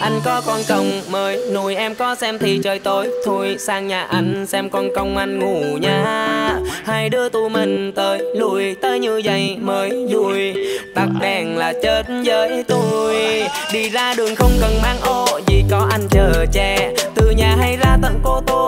Anh có con công mời, nuôi em có xem thì ừ. trời tối. Thôi sang nhà ừ. anh xem con công anh ngủ nha. Hai đứa tụi mình tới lùi tới như vậy mới vui Tắt đèn là chết với tôi. Đi ra đường không cần mang ô Vì có anh chờ che. Từ nhà hay ra tận cô tô